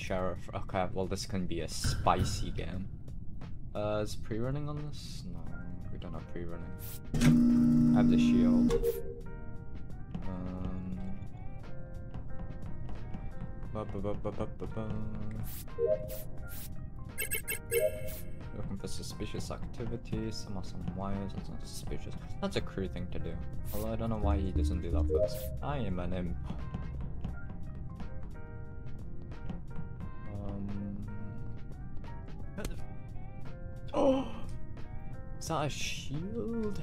sheriff. Okay, well this can be a spicy game. Uh, is pre-running on this? No, we don't have pre-running. I have the shield. Um. Ba -ba -ba. Looking for suspicious activity. Some are wires. That's not suspicious. That's a crew thing to do. Although I don't know why he doesn't do that first. I am an imp. Oh! Is that a shield?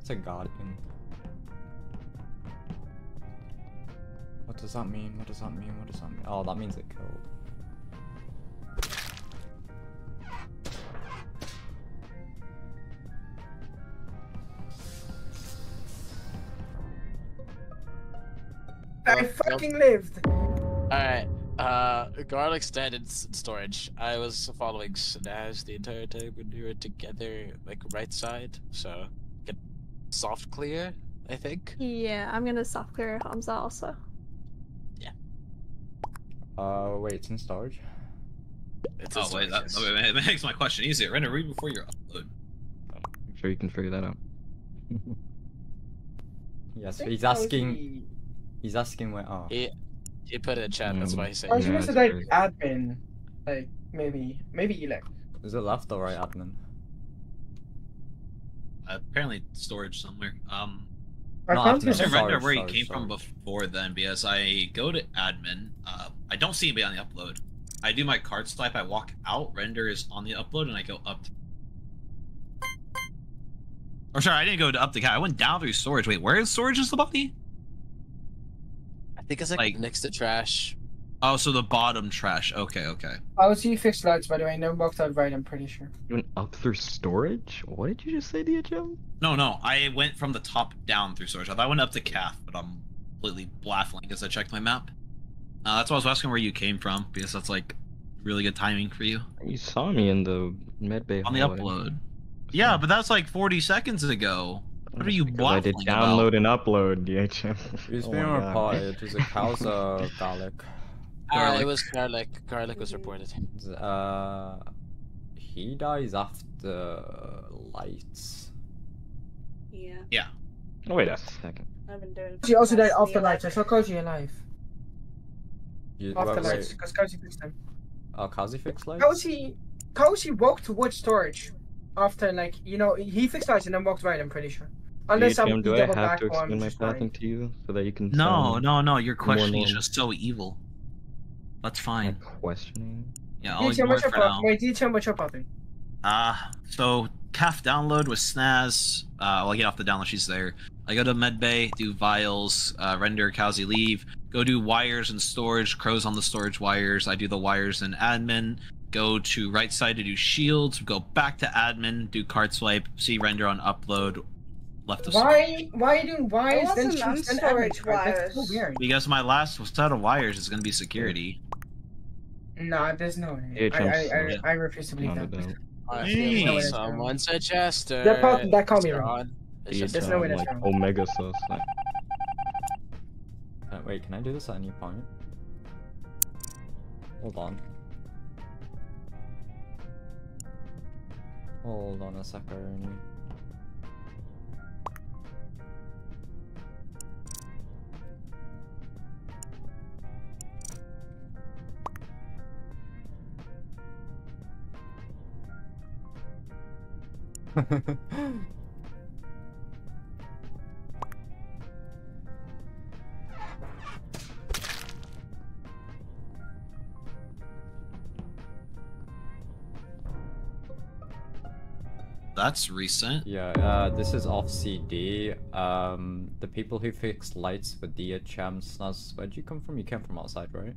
It's a guardian. What does that mean? What does that mean? What does that mean? Oh, that means it killed. I fucking lived. Alright. Uh, in storage. I was following Snaz the entire time when we were together, like right side. So, get soft clear, I think. Yeah, I'm gonna soft clear Hamza also. Yeah. Uh, wait, it's in storage. It's a Oh wait, that, that makes my question easier. Render, read before you upload. I'm sure you can figure that out. Yes, think he's asking. the- He's asking where. Oh. He, he put it in chat, that's why he said I was Yeah, supposed to that's like admin, like maybe maybe elect. Is it left or right, admin? Uh, apparently storage somewhere. Um, I No, found admin. his render where sorry, he came from before then because I go to admin. Uh, I don't see anybody on the upload. I do my card swipe. I walk out. Render is on the upload, and I go up. Or sorry, I didn't go to up the guy. I went down through storage. Wait, where is storage? Is the body? I think it's like, Like- next to trash. Oh, so the bottom trash. Okay, okay. I was see fixed lights by the way. No walked out right. I'm pretty sure. You went up through storage? What did you just say, DHM? No, no, I went from the top down through storage. I thought I went up to calf, but I'm completely baffling as I checked my map. Uh, that's why I was asking where you came from because that's like really good timing for you You saw me in the medbay on the upload. Yeah, but that's like 40 seconds ago. What are you Because I did download about? and upload, DHM. He's Oh being my God. reported. Is it cows or garlic? Uh, it was garlic. Garlic was reported. Uh, he dies after lights. Yeah, Yeah. Oh, wait a second. I've been doing. She also died after lights. I saw Koji alive. You, After wait, lights wait. because Koji fixed them. Oh, Kazi fixed lights? Koji, Koji walked towards storage after like you know he fixed lights and then walked right. I'm pretty sure. Unless I'm DHM, do I have to explain my pathing to you so that you can No, no, no. Your more questioning is normal? just so evil. That's my fine. questioning? Yeah, I'll DHM, ignore it your for now. Wait, DHM, what's your pathing? Ah, so calf download with Snaz. Uh, well, I get off the download. She's there. I go to medbay, do vials, uh, render Kowsy leave. Go do wires and storage. Crows on the storage wires. I do the wires in admin. Go to right side to do shields. Go back to admin. Do card swipe. See render on upload. Left of Why? Why are you doing wires? It Then wasn't on shoots storage admin card? That's so weird. because my last set of wires is gonna be security. Nah, there's no way. DHM I, I, I. I refuse to believe Not that. about I Hey. feel someone suggested. That part- that can't be wrong. on. It's just There's no way DHM, that's like wrong. Omega sauce. Like, Uh, wait, can I do this at any point? Hold on. Hold on a second. That's recent. Yeah, uh, this is off CD. Um, the people who fix lights with DHM Snaz, where'd you come from? You came from outside, right?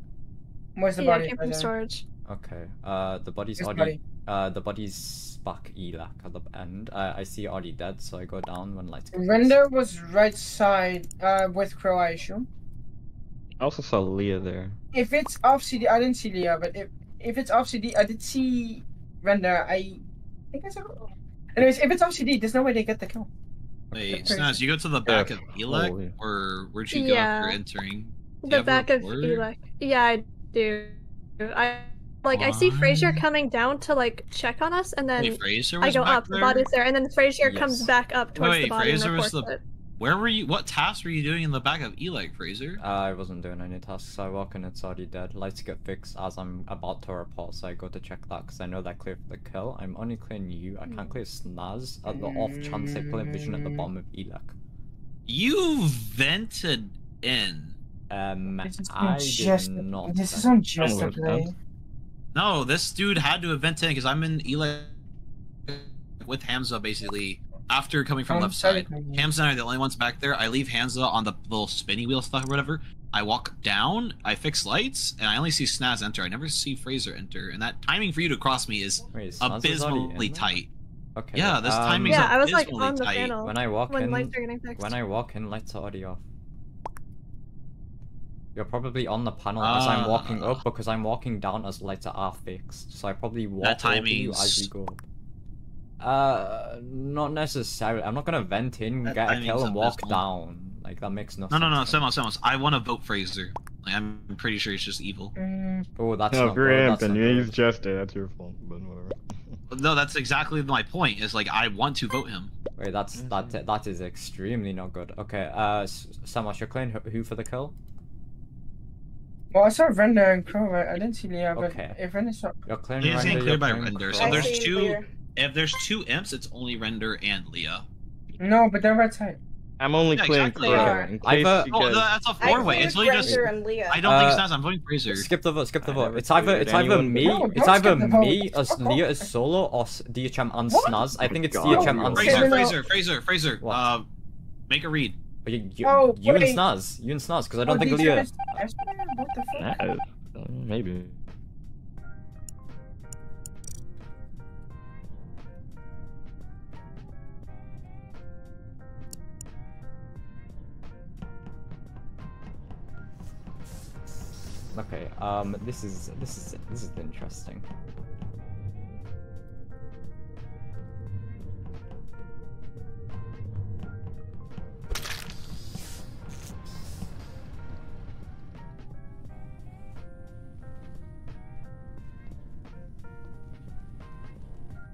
Where's the Yeah, I body? came from storage. Okay. Uh, the body's Where's the already. body? Uh, the body's back Elec at the end. Uh, I see already dead, so I go down when lights. get fixed. Render was right side uh, with Crow, I assume. I also saw Leah there. If it's off CD, I didn't see Leah, but if if it's off CD, I did see Render. I think I saw. Anyways, if it's off CD, there's no way they get the kill. Wait, Crazy. Snaz, you go to the back of Holy. Elec, or where'd you go Yeah. after entering? the back of reporter? Elec. Yeah, I do. I like I see Frazer coming down to like check on us, and then Wait, I go up. there? The body's there, and then Frazer comes back up towards Wait, the body Frazer and was the- it. Where were you? What tasks were you doing in the back of Elec, Frazer? I wasn't doing any tasks. I walk in, it's already dead. Lights get fixed as I'm about to report, so I go to check that because I know that clear for the kill. I'm only clearing you. I can't clear Snaz at the off chance they pull a vision at the bottom of Elec. You vented in. Um, This is I just. did not. This is vent. No, this dude had to have vented in because I'm in Eli with Hamza basically after coming from I'm left side. sorry. Hamza and I are the only ones back there. I leave Hamza on the little spinny wheel stuff or whatever. I walk down, I fix lights, and I only see Snaz enter. I never see Frazer enter, and that timing for you to cross me is Wait, Snaz is already in abysmally tight. Okay. Yeah, this um, timing's Yeah, I was like on the tight. panel When I walk when in, lights are getting fixed. when I walk in, lights are already off. You're probably on the panel as I'm walking Ah. up because I'm walking down as lights are fixed. So I probably walk That over you as you timing's- go. up. Uh, not necessarily. I'm not gonna vent in, That get a kill, and walk abysmal. down. Like that makes no, sense. No, no, no, sense. to. Semos, Semos. I want to vote Frazer. Like, I'm pretty sure he's just evil. Mm, Oh, that's No, not if you're good. That's amping, you use good. That's your fault, but whatever. No, that's exactly my point. Is like I want to vote him. Wait, that's that. That is extremely not good. Okay, uh, S- Samas, you're clearing who, who for the kill? Well, I saw Render and Crow, right? I didn't see Leah, but Okay. if Render saw. You're clearing Leah's Render, cleared by Render, so there's two- clear. If there's two imps, it's only Render and Leah. No, but they're right side. I'm only Yeah, clearing exactly. Crow, in I've, case uh, you Oh, that's a four way. It's literally just. Render and Leah. I don't think Uh, Snaz. I'm voting Frazer. Skip the vote. Skip the vote. It's either it's either me. No, it's either skip the vote. me as Fuck Leah off. as solo or s- DHM and Snaz. I think it's God. DHM and Frazer, Frazer, Frazer, Frazer, Frazer. Uh, make a read. You, you, Oh, you and. Snaz. You and Snaz, because I Oh, don't think these Leah. What the fuck? Nah, uh, maybe. Okay. Um. This is this is this is interesting.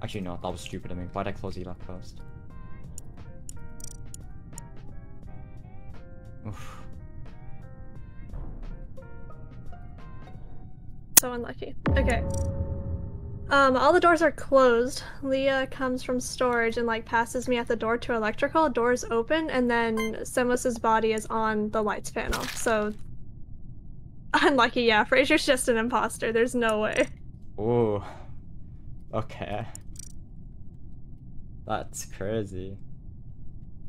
Actually, no, that was stupid of me. Why'd I close Elec first? Oof. So unlucky. Okay. Um, all the doors are closed. Leah comes from storage and like passes me at the door to electrical. Doors open, and then Semos's body is on the lights panel. So unlucky. Yeah, Frazer's just an imposter. There's no way. Oh. Okay. That's crazy.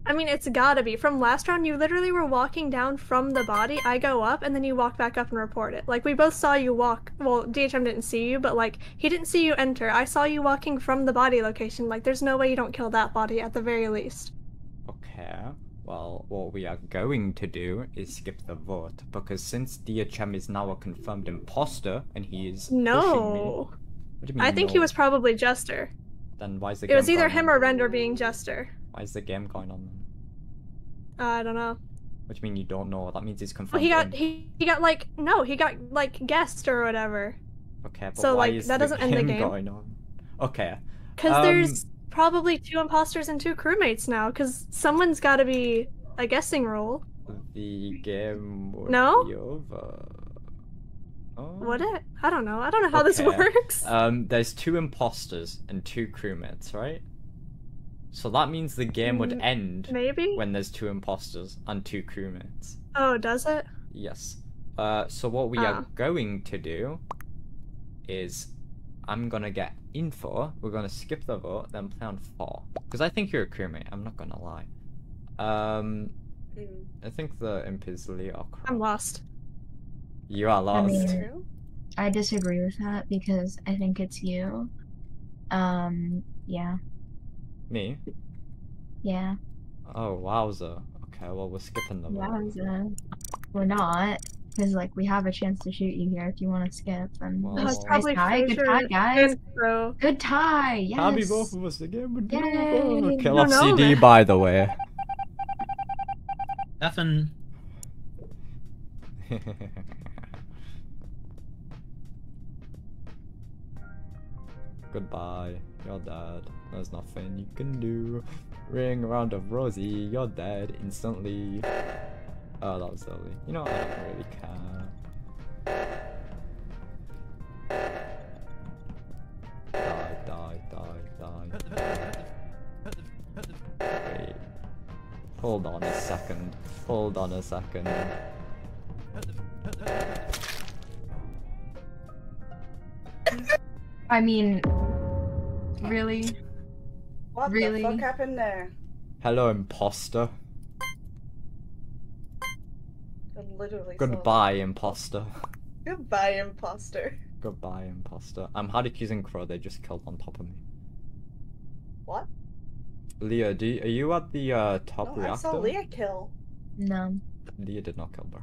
I mean, it's gotta be. From last round, you literally were walking down from the body. I go up, and then you walk back up and report it. Like, we both saw you walk. Well, DHM didn't see you, but, like, he didn't see you enter. I saw you walking from the body location. Like, there's no way you don't kill that body at the very least. Okay. Well, what we are going to do is skip the vote because since DHM is now a confirmed imposter and he is. No. What do you mean I think he was probably Jester. Then why is the It game was either him or Render being Jester. Why is the game going on then? I don't know. Which mean you don't know? That means he's confirmed. Well, he got he, he got like no, he got like guest or whatever. Okay, but so, why like, is that the doesn't end the game. going on? Okay. Cause Um, there's probably two imposters and two crewmates now. Cause someone's got to be a guessing role. The game would No? be over. Oh. Would it? I don't know. I don't know how this works. Um, there's two imposters and two crewmates, right? So that means the game would Mm, end Maybe. when there's two imposters and two crewmates. Oh, does it? Yes. Uh, so what we are Ah. going to do is I'm gonna get info. We're gonna skip the vote, then play on four. Because I think you're a crewmate. I'm not gonna lie. Um, Mm. I think the imp is Leo. I'm lost. You are lost. I, mean- I disagree with that because I think it's you. Um, yeah, Me? yeah. Oh, wowza. Okay, well we're skipping the vote. Yeah, it was, uh, we're not because like we have a chance to shoot you here if you want to skip. And Well- nice it's probably tie, good Frazer tie, guys. and Good tie. Yes. Happy both of us again. Would be Yay. over. Kill No, off no, CD, by the way. Stefan. Goodbye, you're dead. There's nothing you can do. Ring around of Rosie, you're dead instantly. Oh, that was silly. You know, I don't really care. Die, die, die, die. Wait. Hold on a second. Hold on a second. I mean, really? What Really? the fuck happened there? Hello, imposter. I literally. Goodbye, imposter. Goodbye, imposter. Goodbye, imposter. I'm hard accusing Crow, they just killed on top of me. What? Leah, do you, are you at the uh, top no, I saw Leah kill. No. Leah did not kill, bro.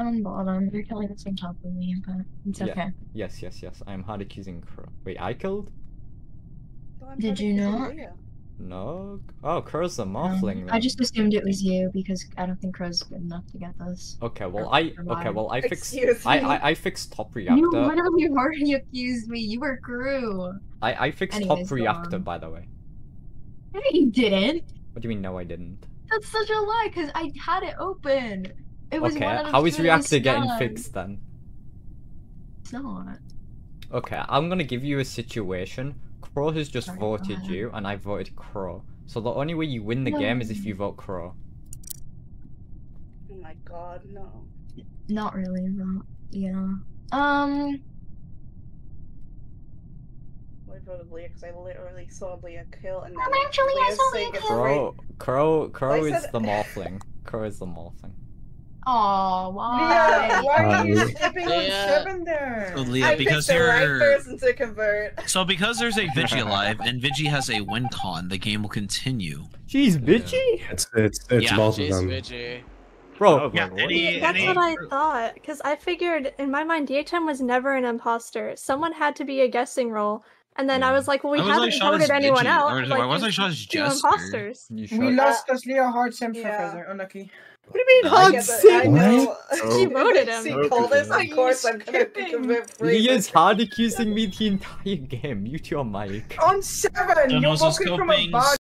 I'm on bottom. You're killing us on top of me, but it's Yeah. okay. Yes, yes, yes. I'm hard accusing Crow. Wait, I killed? No, Did you not? Leah. No. Oh, Crow's the Um, I just assumed it was you because I don't think Crow's good enough to get this. Okay, well or I okay, well I fixed Excuse I, me. I I fixed top You reactor. literally already accused me. You were Crew. I I fixed Anyways, top reactor on. by the way. No, you didn't. What do you mean no I didn't? That's such a lie because I had it open. It was Okay, one of how is three reactor getting fixed then? It's not. Okay, I'm gonna give you a situation. Crow has just Sorry, voted ahead. you, and I voted Crow. So the only way you win the game is if you vote Crow. Oh my god, no. Not really, but yeah. Um. I voted Leah because I literally saw Leah kill and then Um, actually, I saw saying Leah it's kill. right. Crow, Crow, Crow I is the morphling. Crow is the morphling. Aw, Leah, why? why are you Uh, skipping on Leah. seven there? So Leah, picked because the you're person to convert. so because there's a Vigi alive and Vigi has a win con, the game will continue. Jeez, bitchy! It's it's it's Yeah, both of Jeez, them. Vigi. Bro, Yeah, any, That's any, what I thought, because I figured in my mind DHM was never an imposter. Someone had to be a guessing role, and then I was like, well, we Why was I haven't shot as voted anyone Vigi? out. Or- like, why was I there's shot as two Jester? imposters. We lost because Leah hard Simp Yeah. Professor. Unlucky. What do you mean I hard get that- sim? She voted him. See, Okay. Cultist, Are of course I'm gonna be skipping? convert free. Leah's hard accusing me the entire game. Mute your mic. On seven, you're also walking from a scoping. bug.